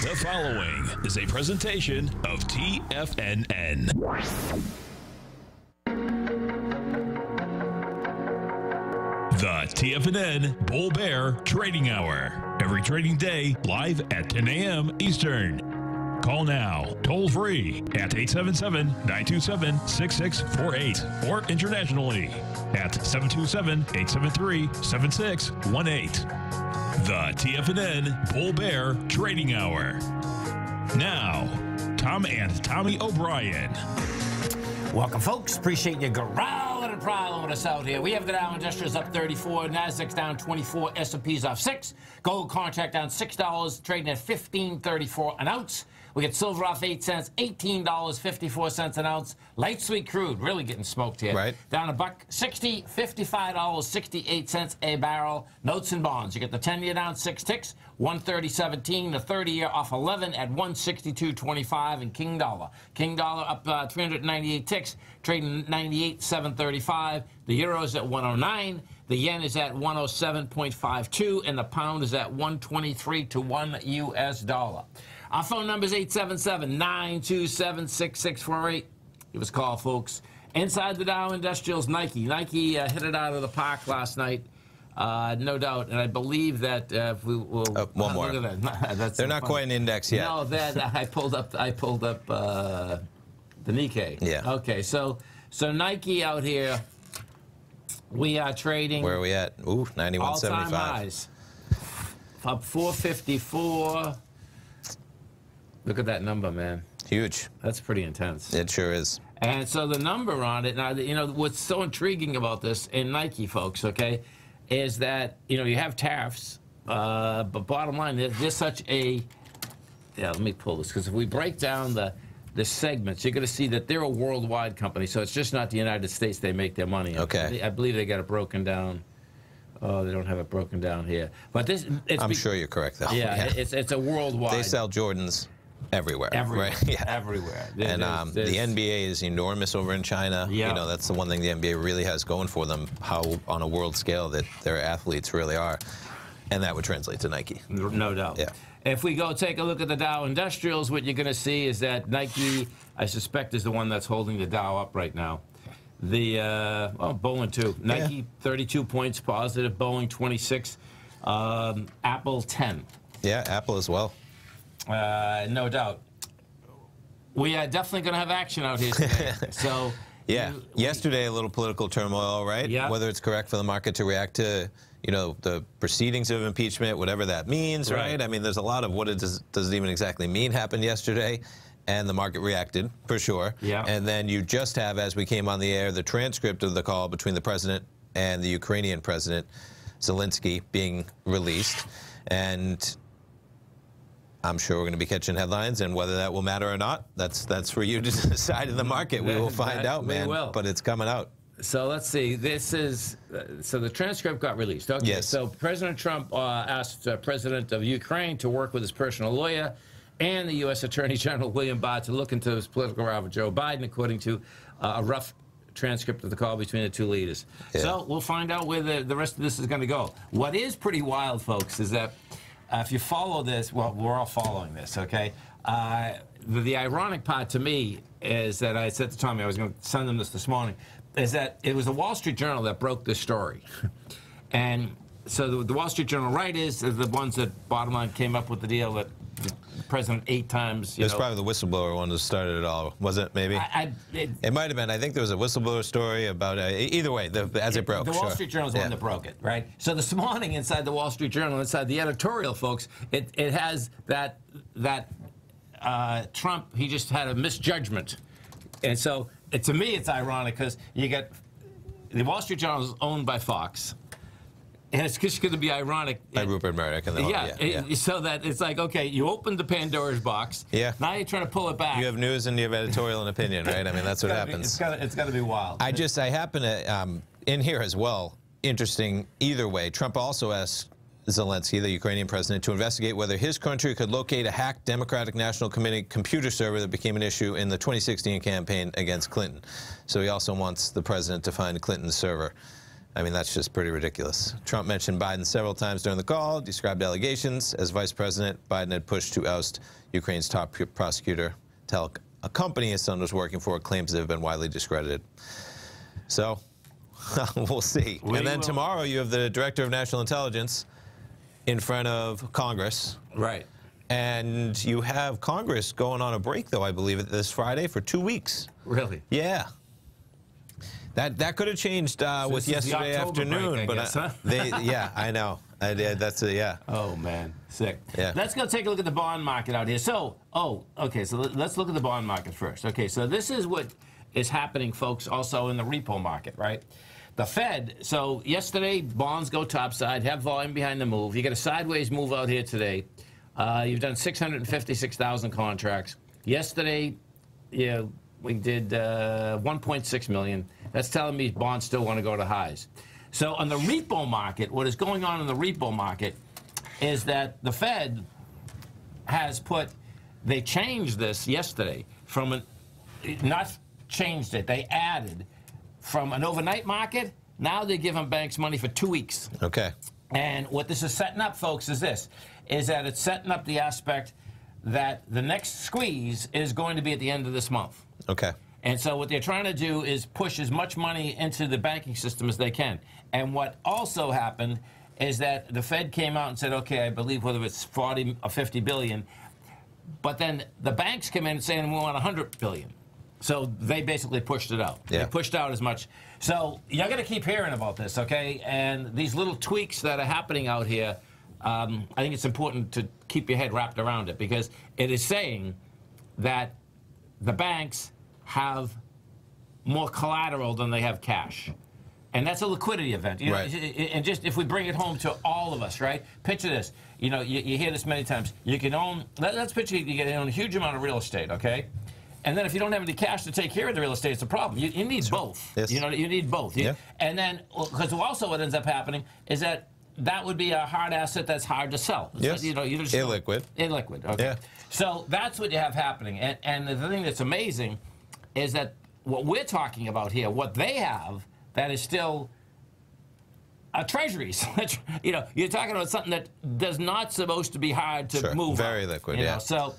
The following is a presentation of TFNN. The TFNN Bull Bear Trading Hour. Every trading day, live at 10 a.m. Eastern. Call now, toll free at 877 927 6648 or internationally at 727 873 7618. The TFNN Bull Bear Trading Hour. Now, Tom and Tommy O'Brien. Welcome, folks. Appreciate you growling and prowling with us out here. We have the Dow Industrials up 34, Nasdaq's down 24, S&P's off six, gold contract down six dollars, trading at 15.34 an ounce. We get silver off 8 cents, $18.54 an ounce. Light sweet crude, really getting smoked here. Right. Down a buck 60, $55.68 a barrel. Notes and bonds. You get the 10 year down six ticks, 130.17. The 30 year off 11 at 162.25. And King Dollar. King Dollar up uh, 398 ticks, trading 98.735. The euro is at 109. The yen is at 107.52, and the pound is at 123 to 1 U.S. dollar. Our phone number is 877-927-6648. Give us a call, folks. Inside the Dow Industrials, Nike. Nike uh, hit it out of the park last night, uh, no doubt. And I believe that uh, if we will. Oh, one more. Look at that. That's They're not quite an index yet. No, that I pulled up. I pulled up uh, the Nikkei. Yeah. Okay, so so Nike out here, we are trading Where are we at? Ooh, all-time 91.75. highs. Up 454. Look at that number, man. Huge. That's pretty intense. It sure is. And so the number on it, now, you know, what's so intriguing about this in Nike, folks, okay, is that, you know, you have tariffs, uh, but bottom line, there's, such a, yeah, let me pull this, because if we break down the, the segments, you're going to see that they're a worldwide company, so it's just not the United States they make their money in. Okay. I believe they got it broken down. Oh, they don't have it broken down here. But this, it's I'm sure you're correct, though. Yeah, it's, it's a worldwide. They sell Jordans everywhere, everywhere. right? Yeah. Everywhere. There- And there's- um, the NBA is enormous over in China. Yeah. You know, that's the one thing the NBA really has going for them, how on a world scale that their athletes really are. And that would translate to Nike. No doubt. Yeah. If we go take a look at the Dow Industrials, what you're going to see is that Nike, I suspect, is the one that's holding the Dow up right now. The uh, well, Boeing too. Nike 32 points positive. Boeing 26. Um, Apple 10. Yeah, Apple as well. Uh, no doubt. We are definitely going to have action out here today. so Yeah. you- Yesterday, a little political turmoil, right? Yeah. Whether it's correct for the market to react to, you know, the proceedings of impeachment, whatever that means, right? Right. I mean, there's a lot of what it does, does it even exactly mean happened yesterday, and the market reacted for sure. Yeah. And then you just have, as we came on the air, the transcript of the call between the president and the Ukrainian president, Zelensky, being released, and. I'm sure we're going to be catching headlines, and whether that will matter or not, that's that's for you to decide in the market. We will find That- out, we man. will. But it's coming out. So let's see. This is uh, so the transcript got released. Okay. Yes. So President Trump uh, asked uh, President of Ukraine to work with his personal lawyer and the U.S. Attorney General William Barr to look into his political rival Joe Biden, according to uh, a rough transcript of the call between the two leaders. Yeah. So we'll find out where the, the rest of this is going to go. What is pretty wild, folks, is that uh, if you follow this, well, we're all following this, okay? Uh, the, the ironic part to me is that I said to Tommy, I was going to send them this this morning, is that it was the Wall Street Journal that broke this story. and so the, the Wall Street Journal writers are the ones that, bottom line, came up with the deal that president eight times, It was know. probably the whistleblower one that started it all, was it? Maybe. I, I, it, it might have been. I think there was a whistleblower story about. Uh, either way, the, as it broke. The Wall sure. Street Journal is the Yeah. one that broke it, right? So this morning, inside the Wall Street Journal, inside the editorial, folks, it, it has that that uh, Trump he just had a misjudgment, and so it, to me it's ironic because you get the Wall Street Journal is owned by Fox, and it's just going to be ironic. By Rupert Murdoch and the whole, yeah, yeah, yeah. so that it's like okay, you opened the Pandora's box. Yeah. Now you're trying to pull it back. You have news and you have editorial and opinion, right? I mean, that's what It's be- happens. It's got it's to be wild. I just, I happen to, um, in here as well, interesting either way. Trump also asked Zelensky, the Ukrainian president, to investigate whether his country could locate a hacked Democratic National Committee computer server that became an issue in the 2016 campaign against Clinton. So he also wants the president to find Clinton's server. I mean, that's just pretty ridiculous. Trump mentioned Biden several times during the call, described allegations. As vice president, Biden had pushed to oust Ukraine's top prosecutor, tell a company his son was working for, claims that have been widely discredited. So, we'll see. We and then will- tomorrow, you have the director of national intelligence in front of Congress. Right. And you have Congress going on a break, though, I believe, this Friday for two weeks. Really? Yeah. That that could have changed uh, So with yesterday October break, afternoon, I but guess, uh, huh? they yeah, I know. I. That's a yeah. Oh man, sick. Yeah. Let's go take a look at the bond market out here. So, oh, okay. So let- let's look at the bond market first. Okay, so this is what is happening, folks. Also in the repo market, right? The Fed. So yesterday, bonds go topside, have volume behind the move. You get a sideways move out here today. Uh, you've done 656,000 contracts. Yesterday, yeah, we did uh, 1.6 million. That's telling me bonds still want to go to highs. So on the repo market, what is going on in the repo market is that the Fed has put, they changed this yesterday from an, not changed it, they added from an overnight market, now they're giving banks money for two weeks. Okay. And what this is setting up, folks, is this: is that it's setting up the aspect that the next squeeze is going to be at the end of this month. Okay. And so what they're trying to do is push as much money into the banking system as they can. And what also happened is that the Fed came out and said, okay, I believe whether it's 40 or 50 billion, but then the banks come in saying we want 100 billion. So they basically pushed it out. Yeah. They pushed out as much. So you're going to keep hearing about this, okay? And these little tweaks that are happening out here, um, I think it's important to keep your head wrapped around it because it is saying that the banks have more collateral than they have cash. And that's a liquidity event. You know, Right. and just if we bring it home to all of us, right? Picture this. You know, you, you hear this many times. You can own, let, us picture you can own a huge amount of real estate, okay? And then if you don't have any cash to take care of the real estate, it's a problem. You, you need both. Yes. You know, you need both. You- Yeah. And then, because also what ends up happening is that that would be a hard asset that's hard to sell. It's Yes. You know, you just Illiquid. Illiquid. Okay. Yeah. So that's what you have happening. And, and the thing that's amazing is that what we're talking about here, what they have that is still uh, treasuries. you know, you're talking about something that does not supposed to be hard to Sure. move. Very up, liquid, you yeah. So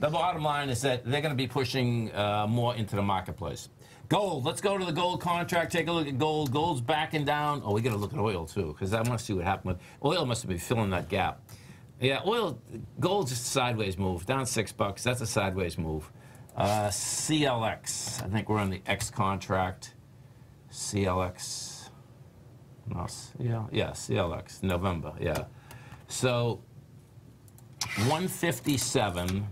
the bottom line is that they're going to be pushing uh, more into the marketplace. Gold. Let's go to the gold contract. Take a look at gold. Gold's backing down. Oh, we got to look at oil too, because I want to see what happened with oil. Must have been filling that gap. Yeah, oil. Gold's just a sideways move, down six bucks. That's a sideways move. Uh, CLX. I think we're on the X contract. CLX. No, yeah, yeah, CLX. November. Yeah. So 157.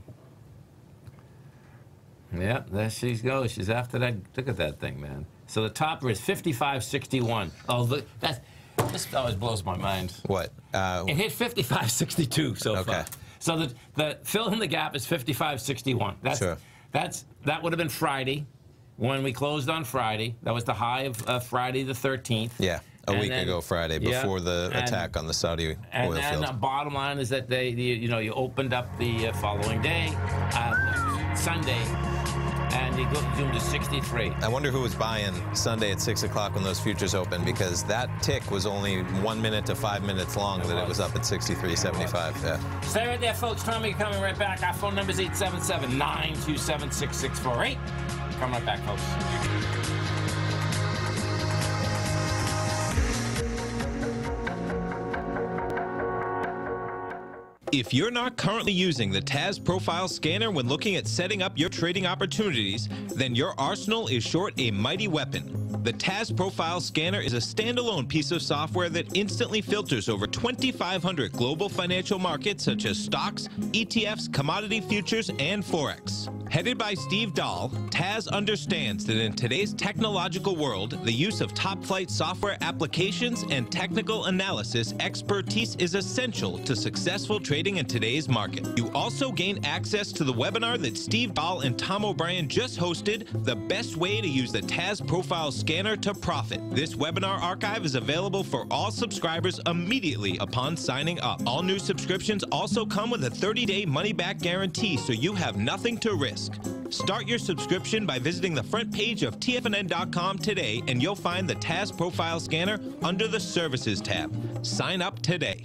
Yeah, there she goes. She's after that. Look at that thing, man. So the topper is 55.61. Oh, look, that this always blows my mind. What? Uh, It hit 55.62 so Okay. far. So the the fill in the gap is 55.61. That's Sure. That's that would have been Friday when we closed on Friday. That was the high of uh, Friday the 13th. yeah, a And week then- ago Friday, yeah, before the and- attack on the Saudi And oil then field. the bottom line is that they, you, you know, you opened up the uh, following day, uh, Sunday, and you go zoomed to 63. I wonder who was buying Sunday at 6 o'clock when those futures opened because that tick was only one minute to five minutes long that it was up at 63.75. Yeah. Stay right there, folks. Tommy coming right back. Our phone number is 877 927 6648. Come right back, folks. If you're not currently using the TAS Profile Scanner when looking at setting up your trading opportunities, then your arsenal is short a mighty weapon. The TAS Profile Scanner is a standalone piece of software that instantly filters over 2,500 global financial markets such as stocks, ETFs, commodity futures, and Forex. Headed by Steve Dahl, TAS understands that in today's technological world, the use of top flight software applications and technical analysis expertise is essential to successful trading trading in today's market. You also gain access to the webinar that Steve Ball and Tom O'Brien just hosted, The Best Way to Use the TAS Profile Scanner to Profit. This webinar archive is available for all subscribers immediately upon signing up. All new subscriptions also come with a 30-day money-back guarantee, so you have nothing to risk. Start your subscription by visiting the front page of TFNN.com today, and you'll find the TAS Profile Scanner under the Services tab. Sign up today.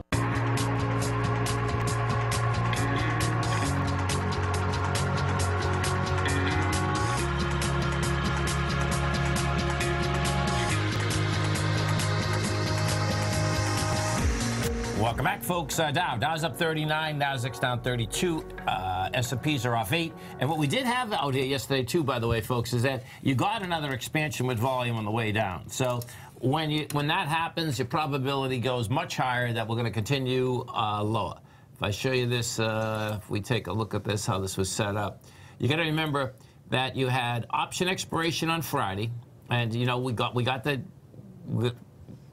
Folks. Uh, Dow. Dow's up 39. Nasdaq's down 32. Uh, S&Ps are off 8. And what we did have out here yesterday, too, by the way, folks, is that you got another expansion with volume on the way down. So when you when that happens, your probability goes much higher that we're going to continue uh, lower. If I show you this, uh, if we take a look at this, how this was set up, you got to remember that you had option expiration on Friday, and you know we got we got the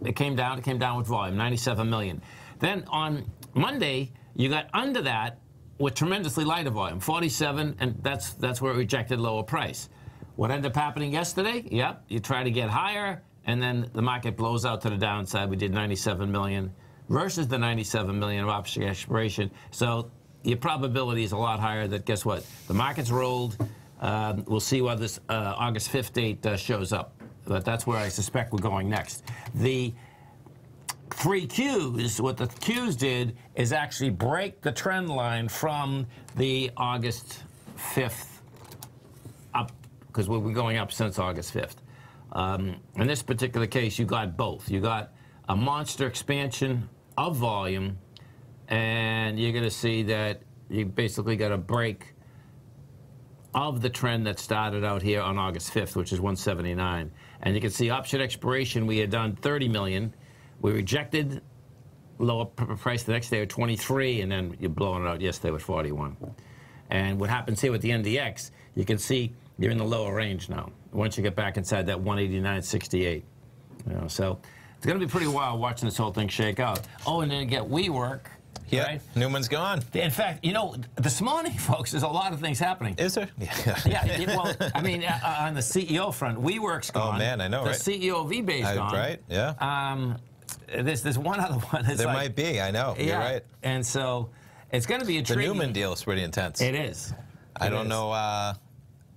it came down. It came down with volume, 97 million. Then on Monday, you got under that with tremendously lighter volume, 47, and that's that's where it rejected lower price. What ended up happening yesterday? Yep, you try to get higher, and then the market blows out to the downside. We did 97 million versus the 97 million of option expiration. So your probability is a lot higher that guess what? The market's rolled. Um, we'll see what this uh, August 5th date uh, shows up. But that's where I suspect we're going next. The three Qs, what the Qs did is actually break the trend line from the August 5th up, because we've been going up since August 5th. Um, in this particular case, you got both. You got a monster expansion of volume, and you're going to see that you basically got a break of the trend that started out here on August 5th, which is 179. And you can see option expiration, we had done 30 million. We rejected lower price the next day at 23, and then you're blowing it out yesterday with 41. And what happens here with the NDX, you can see you're in the lower range now. Once you get back inside that 189.68. You know, so it's going to be pretty wild watching this whole thing shake out. Oh, and then you get WeWork. Yeah, Right? Neumann's gone. In fact, you know, this morning, folks, there's a lot of things happening. Is there? Yeah, it- well, I mean, uh, uh, on the CEO front, WeWork's gone. Oh, man, I know, The right? CEO of eBay's I- gone. right, yeah. Um, there's there's one other one. That's there like- might be. I know. You're yeah, right. And so, it's going to be a tricky. The intriguing. Neumann deal is pretty intense. It is. I don't is. know. Uh,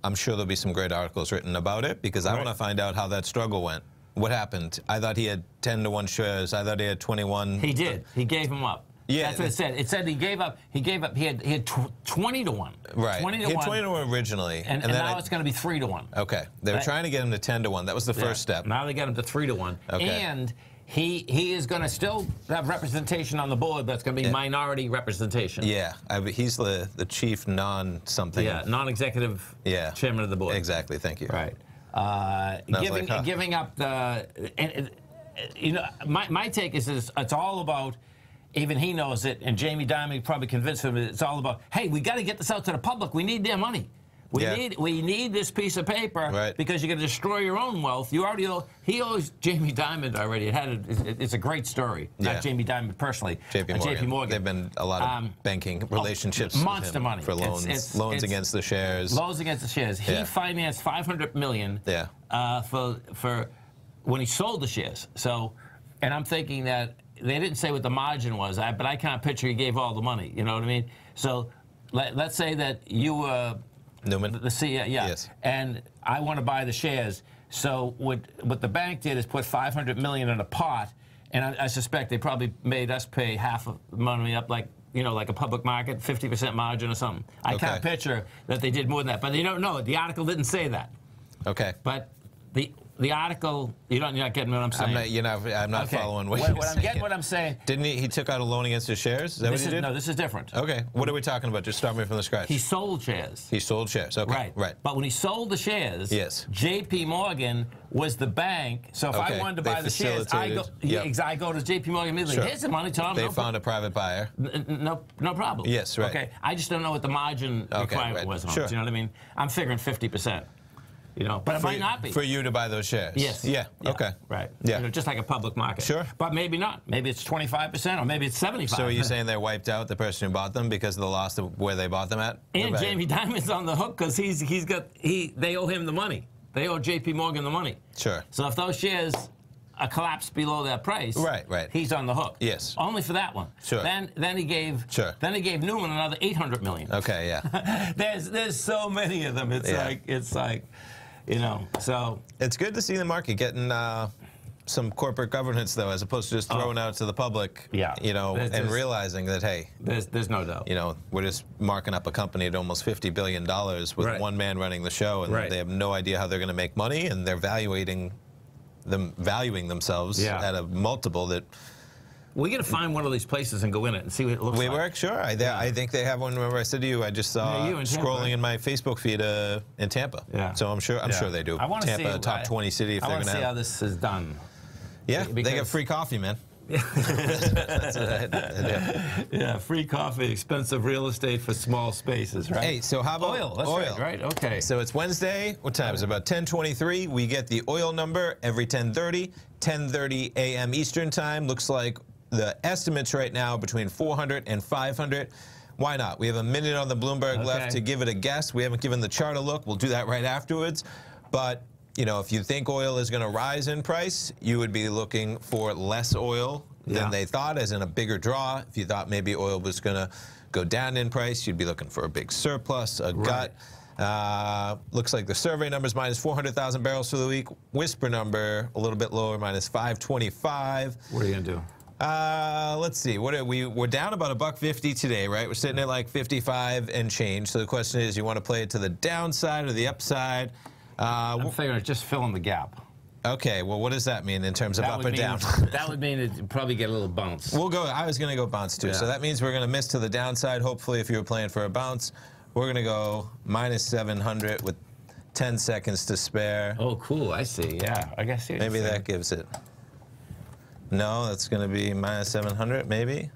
I'm sure there'll be some great articles written about it because I Right. want to find out how that struggle went. What happened? I thought he had 10 to 1 shares. I thought he had 21. He did. He gave him up. Yeah. That's what it said. It said he gave up. He gave up. He had he had tw- twenty to one. right. Twenty to he had one. 20 to 1 originally. and, and, then now I- it's going to be three to one. Okay. They were That- trying to get him to 10 to 1. That was the Yeah. first step. Now they got him to three to one. Okay. And he he is going to still have representation on the board. but it's going to be Yeah. minority representation. Yeah. I, he's the, the chief non something. Yeah. Non-executive. Yeah. Chairman of the board. Exactly. Thank you. Right. Uh, giving like, huh. giving up the, and, you know, my, my take is, is it's all about. Even he knows it, and Jamie Dimon probably convinced him. It's all about, hey, we got to get this out to the public. We need their money. We Yeah. need we need this piece of paper Right. because you're going to destroy your own wealth. You already owe, he owes Jamie Dimon already. It had a, it's a great story. Yeah. Not Jamie Dimon personally. JP uh, Morgan. JP Morgan. They've been a lot of Um, banking relationships. with monster money. For loans. it's- loans it's- against the shares. Loans against the shares. He Yeah. financed 500 million. Yeah. Uh, for for when he sold the shares. So, and I'm thinking that they didn't say what the margin was, I, but I can't picture he gave all the money. You know what I mean? So, let, let's say that you were Neumann. the CEO, yeah, Yes. and I want to buy the shares. So what what the bank did is put 500 million in a pot, and I, I suspect they probably made us pay half of the money up, like you know, like a public market, 50% margin or something. I Okay. can't picture that they did more than that, but they don't know. The article didn't say that, Okay. but the the article you don't you're not getting what I'm saying. I'm not, you're not, I'm not okay. following what, what, you're what I'm getting, what I'm saying. Didn't he? He took out a loan against his shares. Is that This what is, he did? no, this is different. Okay. What are we talking about? Just start me from the scratch. He sold shares. he sold shares. Okay. Right. Right. But when he sold the shares, Yes. J.P. Morgan was the bank. So if Okay, I wanted to buy the shares, I go, yep. I go to J.P. Morgan immediately. Sure. Here's the money, Tom. They no, found a private buyer. no, no problem. Yes, right. Okay. I just don't know what the margin Okay, requirement right. was on Sure. it. You know what I mean? I'm figuring 50 percent. You know, but it For, might not be. for you to buy those shares. Yes. Yeah. Okay. Right. Yeah. You know, just like a public market. Sure. But maybe not. Maybe it's 25% or maybe it's 75 So are you saying they're wiped out, the person who bought them, because of the loss of where they bought them at? And Jamie? Dimon's on the hook because he's he's got he they owe him the money. They owe J.P. Morgan the money. Sure. So if those shares uh, are collapsed below that price, Right, right. he's on the hook. Yes. Only for that one. Sure. Then then he gave Sure. then he gave Neumann another 800 million. Okay. Yeah. there's there's so many of them. It's Yeah. like it's like you know. So it's good to see the market getting uh, some corporate governance, though, as opposed to just throwing out to the public. Oh. Yeah. You know, There's- and realizing that hey, there's there's no doubt. you know, we're just marking up a company at almost fifty billion dollars with Right. one man running the show, and Right. they have no idea how they're going to make money, and they're valuating them valuing themselves Yeah. at a multiple that We got to find one of these places and go in it and see what it looks like. we like. work. Sure, I, I think they have one. Remember, I said to you, I just saw Yeah, you in scrolling in my Facebook feed uh, in Tampa. Yeah. So I'm sure I'm Yeah. sure they do. I want to Tampa, see top I- 20 city. If I they're want going to see have. how this is done. Yeah, they because- get free coffee, man. That's yeah. Yeah, free coffee, expensive real estate for small spaces, right? Hey, so how about oil? That's oil? right, right? Okay. So it's Wednesday. What time is it? About 10:23. We get the oil number every 10:30, 10:30 a.m. Eastern time. Looks like the estimates right now between 400 and 500. Why not? We have a minute on the Bloomberg Okay. left to give it a guess. We haven't given the chart a look. We'll do that right afterwards. But you know, if you think oil is going to rise in price, you would be looking for less oil Yeah. than they thought, as in a bigger draw. If you thought maybe oil was going to go down in price, you'd be looking for a big surplus, a gut. Uh, looks like the survey numbers minus 400,000 barrels for the week. Whisper number a little bit lower, minus 525. what are you gonna do? Uh, let's see. What are we? We're down about a buck fifty today, right? We're sitting at like 55 and change. So the question is, you want to play it to the downside or the upside? Uh, I'm figuring it's just filling the gap. okay. Well, what does that mean in terms of That up or mean down? that would mean it'd probably get a little bounce. We'll go. I was going to go bounce too. So that means we're going to miss to the downside. Hopefully, if you were playing for a bounce, we're going to go minus 700 with 10 seconds to spare. Oh, cool. I see. Yeah, I guess. Maybe that gives it. No, that's going to be minus 700. Maybe.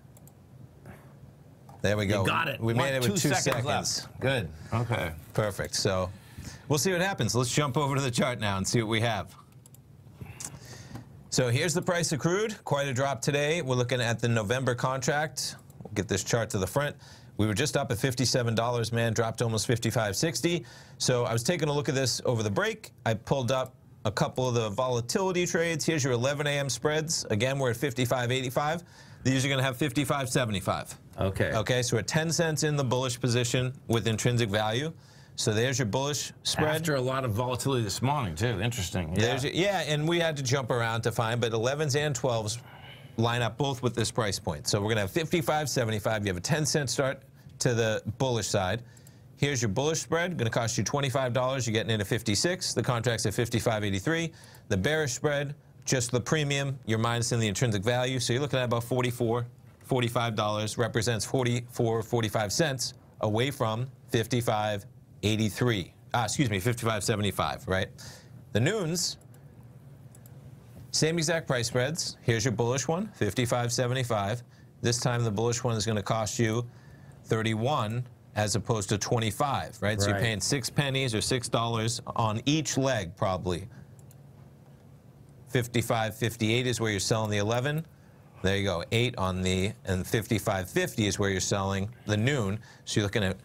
There we go. You got it. We One- made it with two seconds, seconds. left. Good. Okay. Perfect. So we'll see what happens. Let's jump over to the chart now and see what we have. So here's the price of crude. Quite a drop today. We're looking at the November contract. We'll get this chart to the front. We were just up at $57, man, dropped to almost 55.60. So I was taking a look at this over the break. I pulled up a couple of the volatility trades. Here's your 11 a.m. spreads. Again, we're at 55.85. These are going to have 55.75. Okay. Okay, so we're 10 cents in the bullish position with intrinsic value. So there's your bullish spread. After a lot of volatility this morning, too. Interesting. Yeah. Your- yeah, and we had to jump around to find, but 11s and 12s line up both with this price point. So we're going to have 55, 75. You have a 10 cent start to the bullish side. Here's your bullish spread, going to cost you $25. You're getting in at 56. The contract's at 55.83. The bearish spread, just the premium, you're minusing the intrinsic value. So you're looking at about 44, $45, represents 44, 45 cents away from 55.83. Ah, excuse me, 55.75, right? The noons, same exact price spreads. Here's your bullish one, 55.75. This time the bullish one is going to cost you 31 as opposed to 25, right? So you're paying six pennies or six dollars on each leg, probably. 55, 58 is where you're selling the 11. There you go, eight on the, and 55, 50 is where you're selling the noon. So you're looking at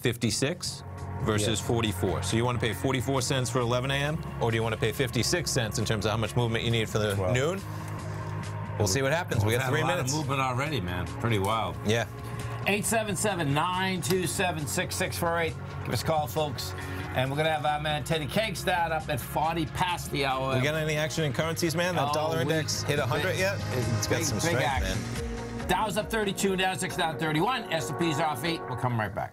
56 versus 44. So you want to pay 44 cents for 11 a.m. or do you want to pay 56 cents in terms of how much movement you need for the Well- noon? We'll see what happens. We got three a lot minutes. of movement already, man. Pretty wild. Yeah. 877-927-6648. Give us a call, folks. And we're going to have our man Teddy Cakestad up at 40 past the hour. We got any action in currencies, man? That Oh, dollar index hit 100 yet? It's got big- some big strength, action. man. Dow's up 32, Nasdaq's down 31, S&P's off 8. We'll come right back.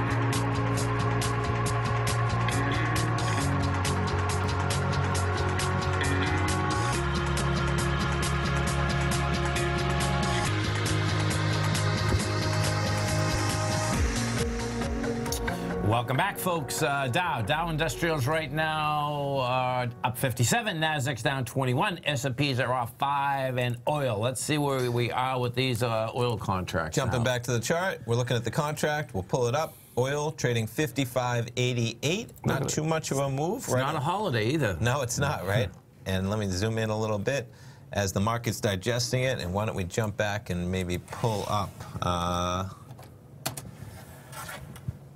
Welcome back, folks. Uh, Dow, Dow Industrials right now are up 57. Nasdaq's down 21. S&Ps are off five, and oil. Let's see where we are with these uh, oil contracts. Jumping now. back to the chart, we're looking at the contract. We'll pull it up. Oil trading 55.88. Not too much of a move, It's right? not a holiday either. No, it's not, right? And let me zoom in a little bit as the market's digesting it. And why don't we jump back and maybe pull up uh,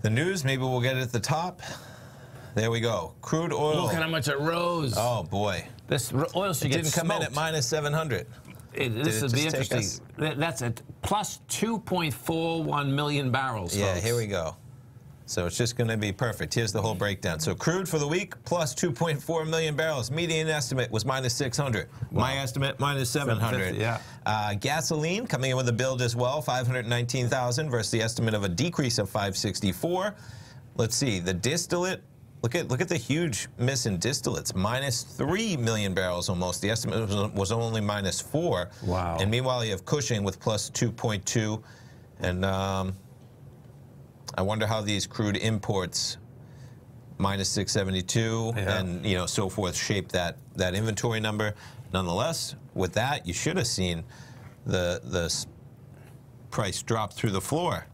the news? Maybe we'll get it at the top. There we go. Crude oil. Look at how much it rose. Oh boy, This oil should it get didn't come in at minus 700. It- this would be interesting. That's at plus 2.41 million barrels. Yeah, folks. here we go. So it's just going to be perfect. Here's the whole breakdown. So crude for the week plus 2.4 million barrels. Median estimate was minus 600. My estimate minus 700. yeah. Uh, gasoline coming in with a build as well, 519,000 versus the estimate of a decrease of 564. Let's see the distillate. Look at look at the huge miss in distillates, minus three million barrels almost. The estimate was, was only minus four. Wow. And meanwhile, you have Cushing with plus 2.2, and um, I wonder how these crude imports minus 672 Yeah. and you know so forth shape that that inventory number. Nonetheless, with that, you should have seen the the price drop through the floor.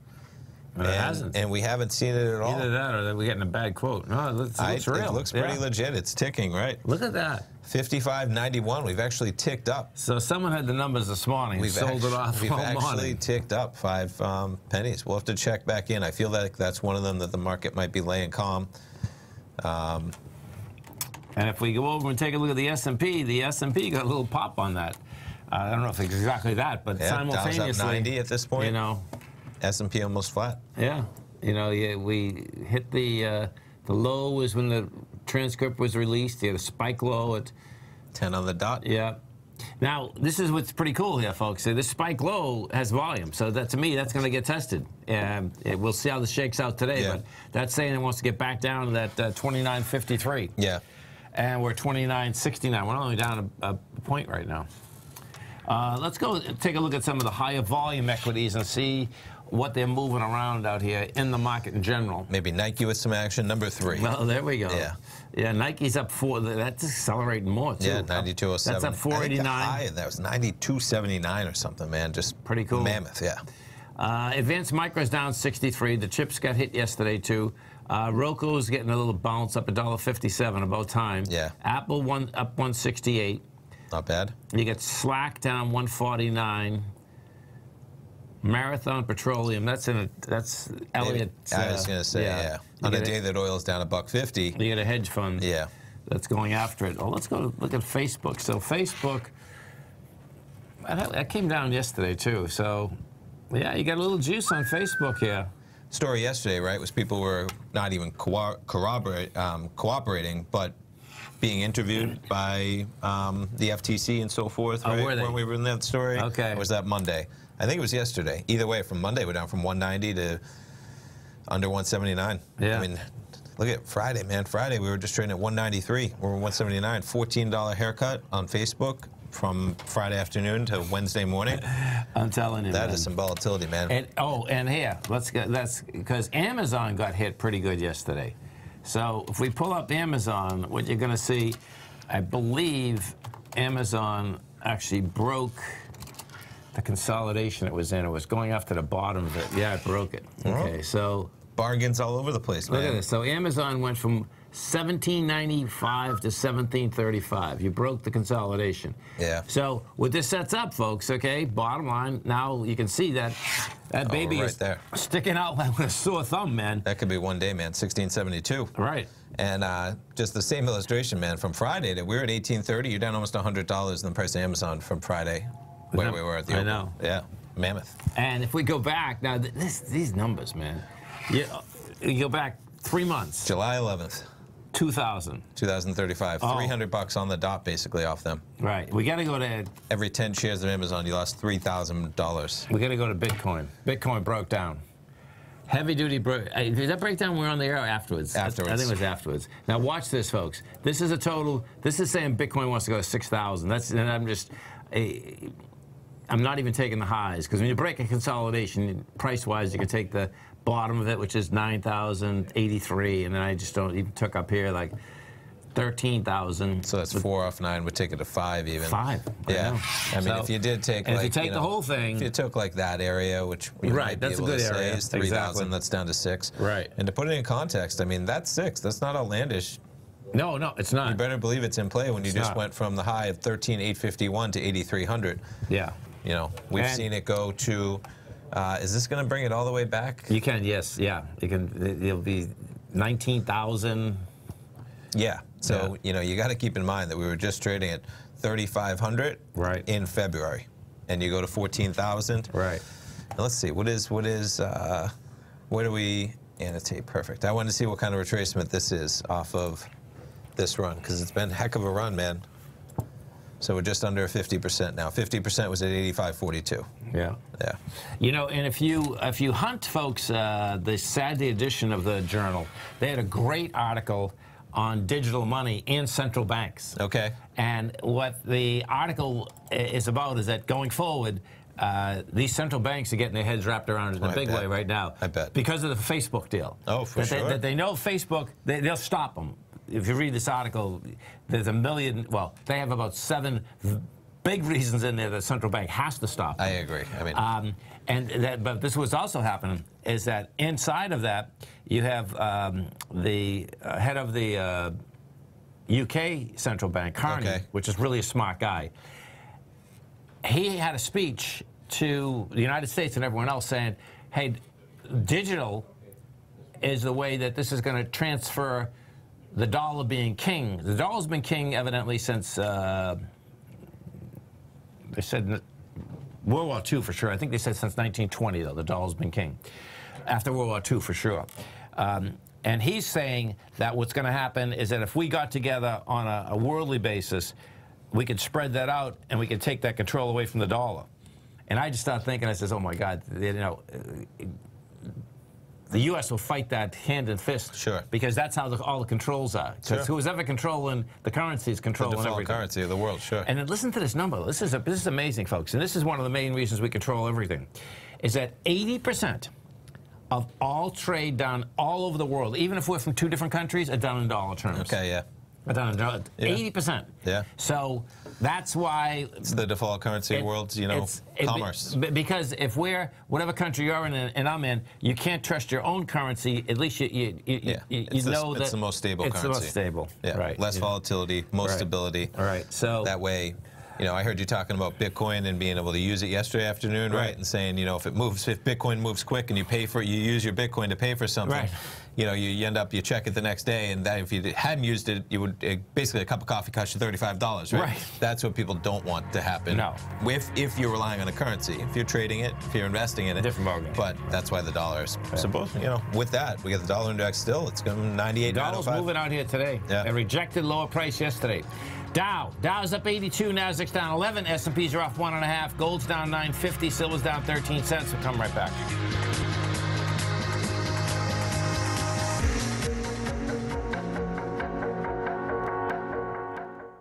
But it and, hasn't. and we haven't seen it at all. Either that or that we're getting a bad quote. No, it looks, it I- real. It looks pretty Yeah. legit. It's ticking, right? Look at that. 55.91. We've actually ticked up. So someone had the numbers this morning We've sold it off We've all actually morning. ticked up five um, pennies. We'll have to check back in. I feel like that's one of them that the market might be laying calm. And if we go over and take a look at the S&P, the S&P got a little pop on that. Uh, I don't know if it's exactly that, but Yeah, Dow's up 90 at this point. you know, S&P almost flat. yeah, you know, yeah, we hit the uh, the low was when the transcript was released. You had a spike low at 10 on the dot. yeah. Now this is what's pretty cool here, folks. So this spike low has volume, so that to me that's going to get tested. Um, it, we'll see how this shakes out today, Yeah. but that's saying it wants to get back down to that uh, 29.53. Yeah. and we're 29.69. We're only down a, a point right now. Uh, let's go take a look at some of the higher volume equities and see what they're moving around out here in the market in general. Maybe Nike with some action. Number three. Well, there we go. Yeah. Yeah, Nike's up four. That's accelerating more too. yeah, Up- 9207. That's up I think 489. that was 9279 or something, man. Just Pretty cool. Mammoth, yeah. Uh, Advanced Micro's down 63. The chips got hit yesterday too. Uh, Roku's getting a little bounce up $1.57 about time. Yeah. Apple one up 168. Not bad. You get Slack down 149. Marathon Petroleum. That's in a that's Elliott. I was uh, going to say, yeah. You On a day that oil's down a buck 50. you get a hedge fund. Yeah. That's going after it. Oh, let's go look at Facebook. So Facebook. I came down yesterday too. So, yeah, you got a little juice on Facebook here. story yesterday, right, was people were not even co- corroborate, um, cooperating, but being interviewed by um, the FTC and so forth, Oh, right? were they? When we were in that story. Okay. Or was that Monday? I think it was yesterday. Either way, from Monday, we're down from 190 to under 179. Yeah. I mean, look at Friday, man. Friday, we were just trading at 193. We're 179. $14 haircut on Facebook from Friday afternoon to Wednesday morning. I'm telling you, That man. is some volatility, man. And oh, and here, let's get that's because Amazon got hit pretty good yesterday. So if we pull up Amazon, what you're going to see, I believe Amazon actually broke the consolidation it was in. It was going off to the bottom of it. Yeah, it broke it. Okay, so Bargains all over the place, look at this. So Amazon went from 1795 to 1735. You broke the consolidation. Yeah. So what this sets up, folks, okay, bottom line, now you can see that that baby right is there. sticking out like a sore thumb, man. That could be one day, man. 1672. Right. And uh, just the same illustration, man. From Friday that we were at 1830. You're down almost 100 dollars in the price of Amazon from Friday, where we were at the. I know. Yeah, mammoth. And if we go back, now th- this, these numbers, man, you, you go back three months, July 11th, 2000. 2035. Oh. 300 bucks on the dot, basically off them. Right. We got to go to Every 10 shares of Amazon, you lost three thousand dollars. we got to go to Bitcoin. Bitcoin broke down. Heavy duty broke. uh, Did that break down? We were on the air afterwards. I- I think it was afterwards. Now watch this, folks. This is a total. This is saying Bitcoin wants to go to six thousand. That's and I'm just. eh, I'm not even taking the highs because when you break a consolidation, price wise, you can take the bottom of it, which is 9,083, and then I just don't even took up here like 13,000. So that's four off nine would take it to five even. Five. Yeah. know. I, mean, So- if you did take and if you take the know, whole thing- if you took like that area, which you Right, might be that's a good to area. say is three thousand, Exactly. that's down to six. Right. And to put it in context, I mean that's six. That's not outlandish. No, no, it's not. You better believe it's in play when you It's just not. went from the high of thirteen eight fifty one to eighty three hundred. Yeah. You know, we've And- seen it go to. Uh, is this going to bring it all the way back? You can, yes, yeah. You can. It'll be 19,000. Yeah. So Yeah. you know you got to keep in mind that we were just trading at thirty five hundred Right. in February, and you go to fourteen thousand. Right. Let's see. What is what is uh, where do we annotate? Perfect. I wanted to see what kind of retracement this is off of this run because it's been a heck of a run, man. So we're just under 50% now. 50% was at 85.42. Yeah. Yeah. You know, and if you if you hunt, folks, uh, the Saturday edition of the Journal, they had a great article on digital money and central banks. Okay. And what the article is about is that going forward, uh, these central banks are getting their heads wrapped around it in a I big bet. way right now. I bet. Because of the Facebook deal. Oh, for that They, sure. that they know Facebook, they, they'll stop them. If you read this article, there's a million, well, they have about seven big reasons in there that central bank has to stop. them. I agree. I mean, Um, and that, but this was also happening is that inside of that you have um, the uh, head of the uh, UK central bank, Carney, Okay. which is really a smart guy. He had a speech to the United States and everyone else saying, "Hey, digital is the way that this is going to transfer the dollar being king. The dollar's been king evidently since." Uh, they said World War II for sure. I think they said since 1920, though, the dollar's been king. After World War II, for sure. Um, and he's saying that what's going to happen is that if we got together on a, a worldly basis, we could spread that out and we could take that control away from the dollar. And I just started thinking, I says, oh my God, you know, the U.S. will fight that hand and fist. Sure. Because that's how the, all the controls are. Because Sure. who's ever controlling the currency is the controlling default everything. currency of the world, sure. And then listen to this number. This is a, this is amazing, folks. And this is one of the main reasons we control everything. Is that 80% of all trade done all over the world, even if we're from two different countries, are done in dollar terms. okay, yeah. In dollar. Yeah. 80%. Yeah. So that's why It's the default currency of the it- world's, you know, it- commerce. be- because if we're whatever country you're in and I'm in, you can't trust your own currency. At least you you, you, yeah. you, you it's the, know that it's the most stable it's currency. the most stable. Yeah. Right. Less Yeah. volatility, most Right. stability. All right. So that way you know i heard you talking about bitcoin and being able to use it yesterday afternoon right, Right. and saying you know if it moves if bitcoin moves quick and you pay for it you use your bitcoin to pay for something Right. You know you, you end up you check it the next day and that if you hadn't used it you would it, basically a cup of coffee cost you $35 right? Right. that's what people don't want to happen No. if if you're relying on a currency if you're trading it if you're investing in it Different ballgame. but that's why the dollar is supposed you know with that we get the dollar index still it's going 98 Dollar's 905. moving out here today. Yeah. It rejected lower price yesterday. Dow, Dow's up 82, Nasdaq's down 11, S&Ps are off one and a half, gold's down 950, silver's down 13 cents. We'll come right back.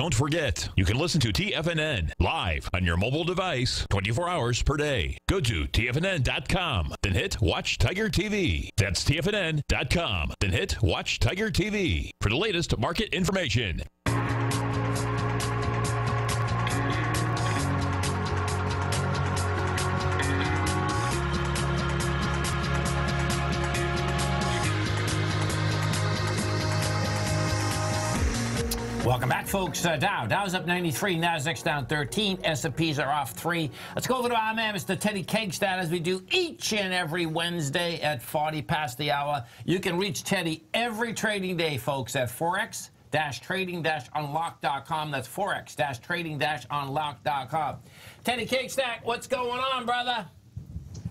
Don't forget, you can listen to TFNN live on your mobile device 24 hours per day. Go to TFNN.com, then hit Watch Tiger TV. That's TFNN.com, then hit Watch Tiger TV for the latest market information. Welcome back, folks. Uh, Dow. Dow's up 93. Nasdaq's down 13. S&Ps are off 3. Let's go over to our man, Mr. Teddy Kegstad, as we do each and every Wednesday at 40 past the hour. You can reach Teddy every trading day, folks, at Forex trading unlock.com. That's forex trading unlock.com. Teddy Kegstack, what's going on, brother?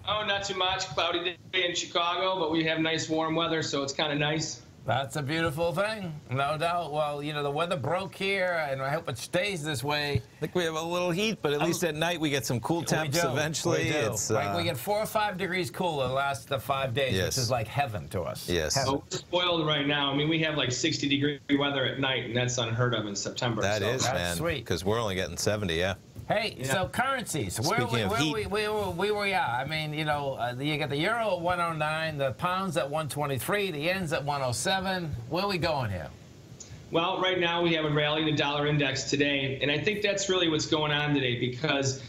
Oh, not too much. Cloudy day in Chicago, but we have nice warm weather, so it's kind of nice. That's a beautiful thing, no doubt. Well, you know, the weather broke here, and I hope it stays this way. I think we have a little heat, but at least at night we get some cool temps do. eventually. We, do. It's, like uh, we get four or five degrees cooler the last uh, five days, Yes. which is like heaven to us. Yes. Heaven. But we're spoiled right now. I mean, we have like 60 degree weather at night, and that's unheard of in September. That so. is, That's man. sweet. Because we're only getting 70, yeah. Hey, Yeah. so currencies. Where, Speaking we, of where, heat. we, where, where we are. I mean, you know, uh, you got the euro at 109, the pounds at 123, the yen's at 107. Where are we going here? Well, right now we have a rally in the dollar index today, and I think that's really what's going on today because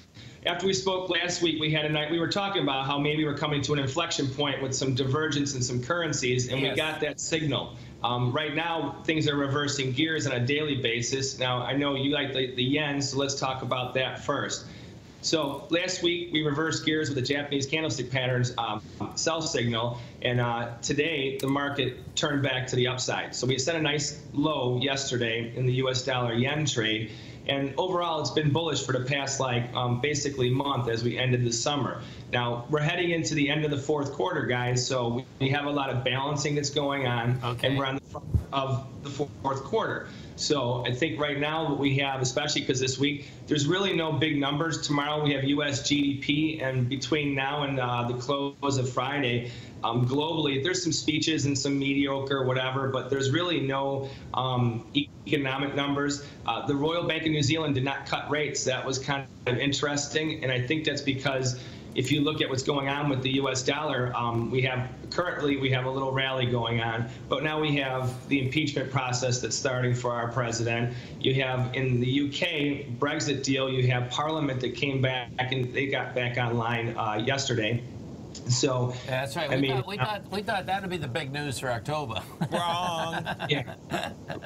after we spoke last week, we had a night, we were talking about how maybe we're coming to an inflection point with some divergence in some currencies, and Yes. we got that signal. Um, right now, things are reversing gears on a daily basis. Now, I know you like the, the yen, so let's talk about that first. So last week we reversed gears with the Japanese candlestick patterns um, sell signal, and uh, today the market turned back to the upside. So we set a nice low yesterday in the U.S. dollar yen trade, and overall it's been bullish for the past like um, basically month as we ended the summer. Now we're heading into the end of the fourth quarter, guys. So we, have a lot of balancing that's going on, Okay. and we're on the front of the fourth quarter. So I think right now what we have, especially because this week there's really no big numbers. Tomorrow we have U.S. GDP, and between now and uh, the close of Friday, um, globally there's some speeches and some mediocre whatever, but there's really no um, economic numbers. Uh, the Royal Bank of New Zealand did not cut rates. That was kind of interesting, and I think that's because if you look at what's going on with the U.S. dollar, um, we have currently we have a little rally going on, but now we have the impeachment process that's starting for our president. You have in the U.K. Brexit deal, you have Parliament that came back and they got back online uh, yesterday. So Yeah, that's right. I We, mean, thought, we, thought, we thought that would be the big news for October. Wrong. yeah,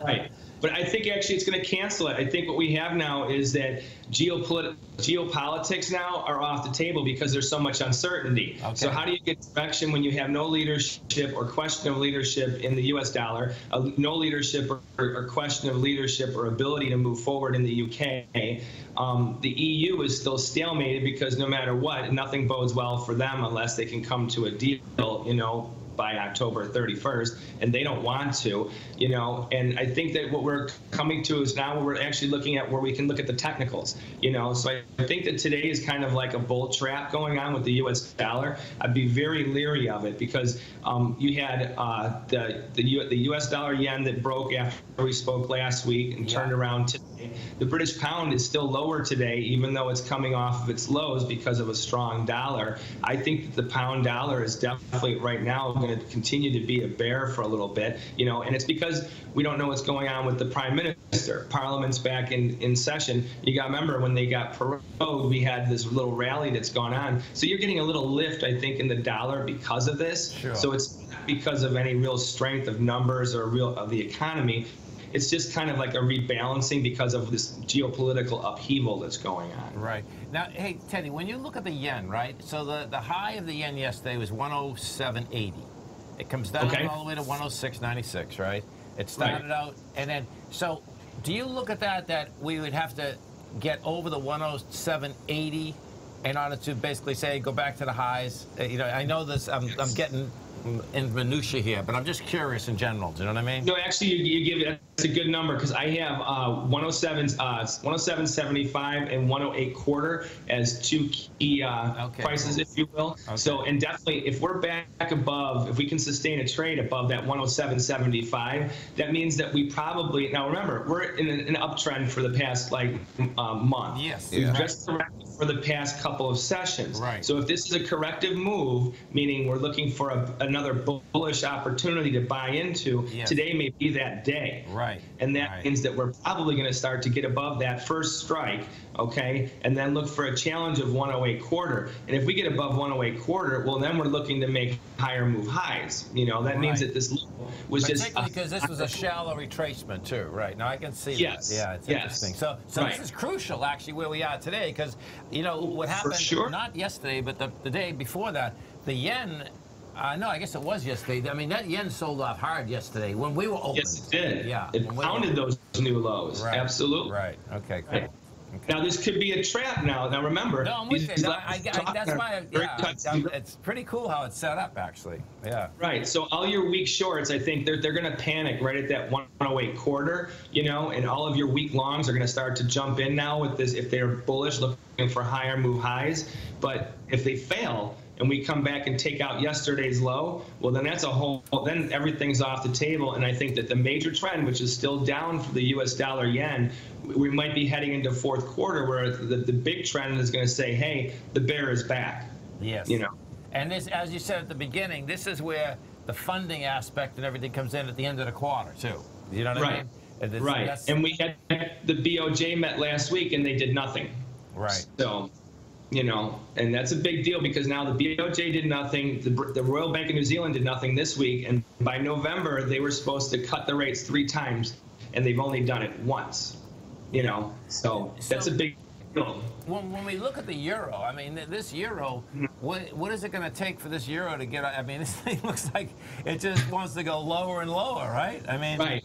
right. But I think actually it's going to cancel it. I think what we have now is that geopolit- geopolitics now are off the table because there's so much uncertainty. Okay. So how do you get direction when you have no leadership or question of leadership in the U.S. dollar, uh, no leadership or, or question of leadership or ability to move forward in the UK? Um, the EU is still stalemated because no matter what, nothing bodes well for them unless they can come to a deal. You know, by October 31st, and they don't want to, you know. And I think that what we're coming to is now we're actually looking at where we can look at the technicals, you know. So I think that today is kind of like a bull trap going on with the U.S. dollar. I'd be very leery of it because um, you had uh, the the, U, the U.S. dollar yen that broke after we spoke last week and turned around today. The British pound is still lower today, even though it's coming off of its lows because of a strong dollar. I think that the pound dollar is definitely right now going to continue to be a bear for a little bit, you know, and it's because we don't know what's going on with the prime minister. Parliament's back in, in session. You got to remember when they got prorogued, we had this little rally that's gone on. So you're getting a little lift, I think, in the dollar because of this. Sure. So it's not because of any real strength of numbers or real of the economy. It's just kind of like a rebalancing because of this geopolitical upheaval that's going on. Right. Now, hey, Teddy, when you look at the yen, right? So the, the high of the yen yesterday was 107.80. It comes down Okay. all the way to 106.96, right? It started out, and then, so do you look at that, that we would have to get over the 107.80 in order to basically say, go back to the highs? Uh, You know, I know this, I'm, I'm getting in minutia here, but I'm just curious in general. Do you know what I mean? No, actually, you, you give that's a good number because I have uh, 107, uh, 107.75 and 108 quarter as two key uh, Okay, prices, if you will. So, and definitely, if we're back above, if we can sustain a trade above that 107.75, that means that we probably now remember we're in an, an uptrend for the past like uh, month. Yes. We've Yeah. just corrected for the past couple of sessions. Right. So if this is a corrective move, meaning we're looking for a, another bullish opportunity to buy into, Yes. today may be that day. Right. And that Right. means that we're probably going to start to get above that first strike, okay, and then look for a challenge of 108 quarter. And if we get above 108 quarter, well, then we're looking to make higher move highs. You know, that means that this low was just because this was a shallow retracement too, right? Now I can see Yes, that. Yeah, it's yes. interesting. So, so Right. this is crucial actually where we are today because you know what happened sure. not yesterday but the, the day before that, the yen. Uh, no, I guess it was yesterday. I mean, that yen sold off hard yesterday when we were open. Yes, it did. Yeah. It when we pounded those new lows. Right. Absolutely. Right. Okay. Cool. Right. Now this could be a trap. Now, now remember. No, I'm with you. No, I, I, that's are why. very Yeah, I'm- it's pretty cool how it's set up actually. Yeah. Right. So all your weak shorts, I think they're, they're going to panic right at that 108 quarter, you know, and all of your weak longs are going to start to jump in now with this if they're bullish looking for higher move highs. But if they fail and we come back and take out yesterday's low, well, then that's a whole, then everything's off the table. And I think that the major trend, which is still down for the US dollar yen, we might be heading into fourth quarter where the, the big trend is going to say, hey, the bear is back. Yes. You know. And this, as you said at the beginning, this is where the funding aspect and everything comes in at the end of the quarter too. You know what I Right. mean? And Right. that's- And we had the BOJ met last week and they did nothing. right. So, you know, and that's a big deal because now the BOJ did nothing, the, the Royal Bank of New Zealand did nothing this week, and by November they were supposed to cut the rates three times, and they've only done it once. You know, so that's a big deal. When, when we look at the euro, I mean, this euro, what, what is it going to take for this euro to get? I mean, this thing looks like it just wants to go lower and lower, right? I mean, Right.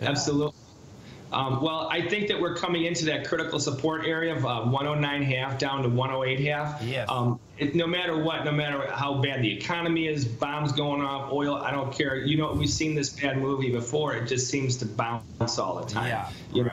Yeah. Absolutely. Um, well, I think that we're coming into that critical support area of uh, 109 half down to 108 half. Yes. Um, it, no matter what, no matter how bad the economy is, bombs going off, oil, I don't care. You know, we've seen this bad movie before. It just seems to bounce all the time. Yeah, You know?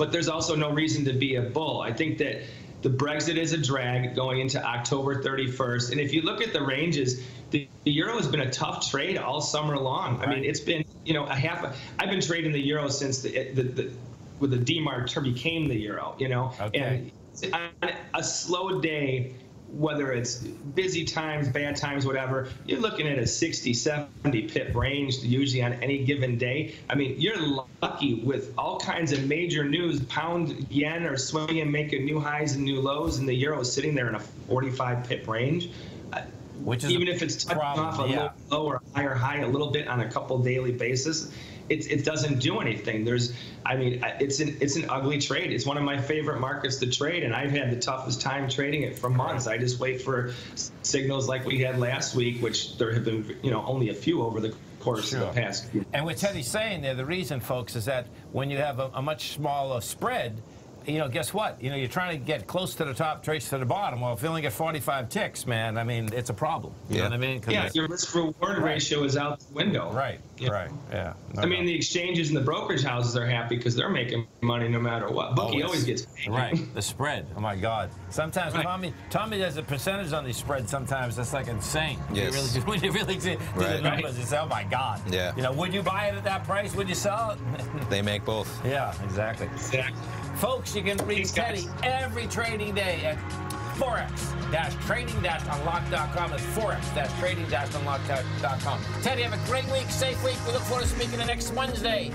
Right. but there's also no reason to be a bull. I think that the Brexit is a drag going into October 31st. And if you look at the ranges, the, the euro has been a tough trade all summer long. I mean, it's been, you know, a half. A, I've been trading the euro since the, the, the with the term became the euro, you know. Okay. And on a slow day, whether it's busy times, bad times, whatever, you're looking at a 60, 70 pip range usually on any given day. I mean, you're lucky with all kinds of major news. Pound yen are swinging, and making new highs and new lows, and the euro is sitting there in a 45 pip range. Which is Even if it's touching problem, off a yeah. low, low or higher high a little bit on a couple daily basis, it, it doesn't do anything. There's, I mean, it's an it's an ugly trade. It's one of my favorite markets to trade, and I've had the toughest time trading it for months. I just wait for signals like we had last week, which there have been, you know, only a few over the course sure. of the past. And what Teddy's saying there, the reason, folks, is that when you have a, a much smaller spread, you know, guess what? You know, you're trying to get close to the top, trace to the bottom. Well, if you only get 45 ticks, man, I mean, it's a problem. You yeah. know what I mean? Yeah, your risk reward right. ratio is out the window. Right, yeah. right, yeah. No, I mean, the exchanges and the brokerage houses are happy because they're making money no matter what. Bookie always gets paid. Right, the spread. Oh, my God. Sometimes right. Tommy Tommy does a percentage on these spreads sometimes. That's like insane. Yes. You really, when you really see right. the numbers, you say, oh, my God. Yeah. You know, would you buy it at that price? Would you sell it? they make both. Yeah, exactly. Exactly. Folks, you can read Teddy every trading day at forex-trading-unlock.com. It's forex-trading-unlock.com. Teddy, have a great week, safe week. We look forward to speaking the next Wednesday.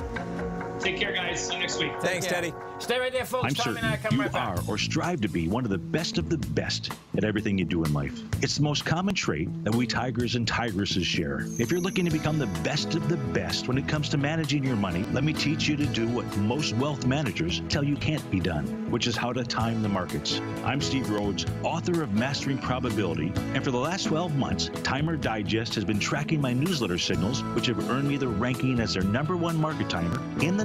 Take care, guys. See you next week. Thanks, Teddy. Stay right there, folks. I'm Tommy certain you right are or strive to be one of the best of the best at everything you do in life. It's the most common trait that we tigers and tigresses share. If you're looking to become the best of the best when it comes to managing your money, let me teach you to do what most wealth managers tell you can't be done, which is how to time the markets. I'm Steve Rhodes, author of Mastering Probability, and for the last 12 months, Timer Digest has been tracking my newsletter signals, which have earned me the ranking as their number one market timer in the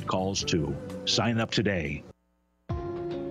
calls too. Sign up today.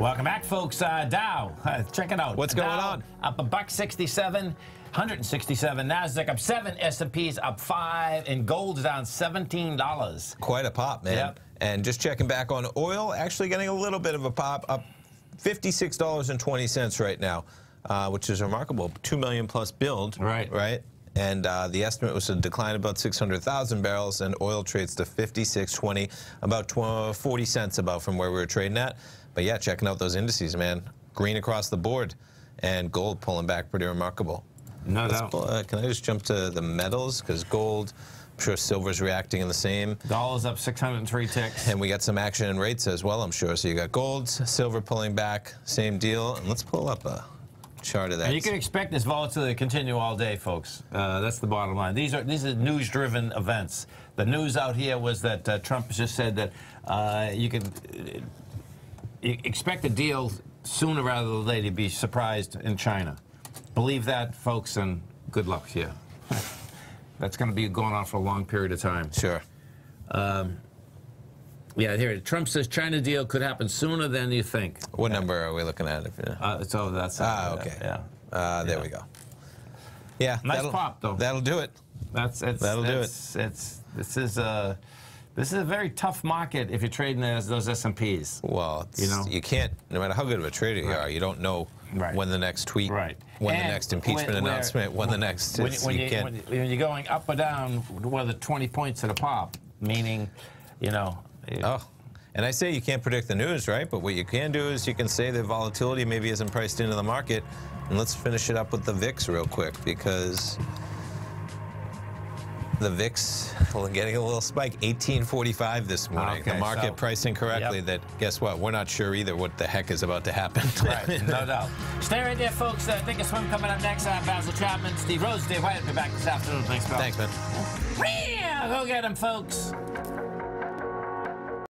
Welcome back, folks. Uh, Dow, uh, check it out. What's Dow going on? Up a buck 67, 167. Nasdaq up seven, S&P's up five, and gold's down $17. Quite a pop, man. Yep. And just checking back on oil, actually getting a little bit of a pop, up $56.20 right now, uh, which is remarkable. Two million plus build. Right. Right. And uh, the estimate was a decline about 600,000 barrels, and oil trades to 56.20, about 40 cents about from where we were trading at. But yeah, checking out those indices, man. Green across the board, and gold pulling back pretty remarkable. No Let's doubt. pull- uh, can I just jump to the metals? Because gold, I'm sure silver's reacting in the same. Dollar's up 603 ticks. And we got some action in rates as well, I'm sure. So you got gold, silver pulling back, same deal. And let's pull up a chart of that. And you can expect this volatility to continue all day, folks. Uh, that's the bottom line. These are these are news-driven events. The news out here was that uh, Trump just said that uh, you could you expect a deal sooner rather than later be surprised in China. Believe that, folks, and good luck to you. That's going to be going on for a long period of time. Sure. Yeah, here Trump says China deal could happen sooner than you think. What number are we looking at? If you- Uh, so that's Ah, okay. Yeah, Uh, there Yeah. we go. Yeah. Nice pop, though. That'll do it. That's it's, That'll do it. it's, It's this is a this is a very tough market if you're trading those, those S and Ps. Well, You know you, can't, no matter how good of a trader you Right. are, you don't know Right. when the next tweet, Right. when And the next impeachment when- where- announcement, when the next. When, when, you you, can't. when, when you're going up or down, whether 20 points at a pop, meaning, you know. Oh, and I say you can't predict the news, right? But what you can do is you can say that volatility maybe isn't priced into the market. And let's finish it up with the VIX real quick because the VIX getting a little spike, 1845 this morning. Okay, the market so- pricing correctly. Yep. That guess what? We're not sure either what the heck is about to happen. Right, no doubt. Stay right there, folks. Uh, Think or Swim coming up next. I'm Basil Chapman, Steve Rhodes, Dave White. will be back this afternoon. Thanks, pal. Thanks, man. Yeah, go get him, folks.